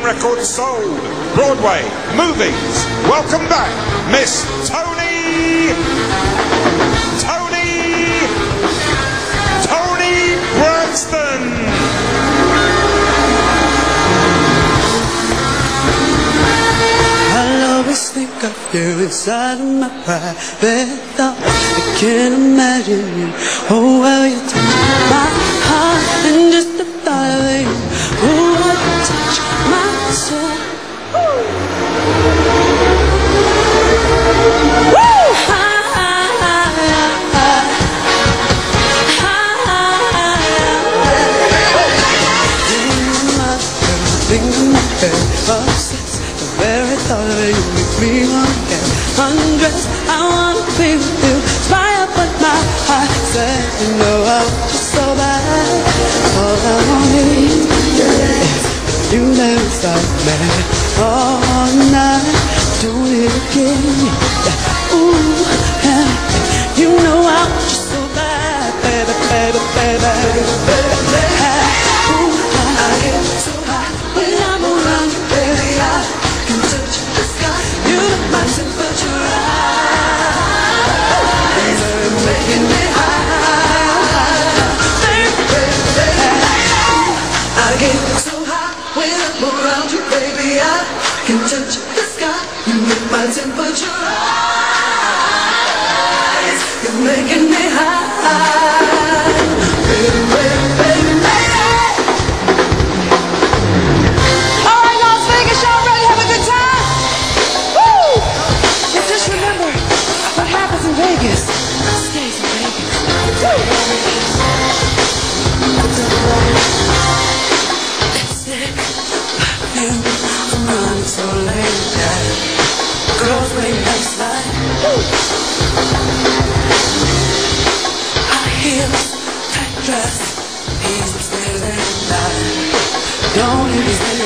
records sold. Broadway, movies. Welcome back, Miss Toni. Tony. Toni Braxton. I'll always think of you inside of my private thoughts. I can't imagine you. Oh, well, you touch my very thought of you makes me want to get undressed. I wanna be with you. Smile, but my heart says, you know I want you so bad. All I want is you there beside me all night. Doing it again. Can touch the sky. You make my temperature rise. You're making me high, Don't even say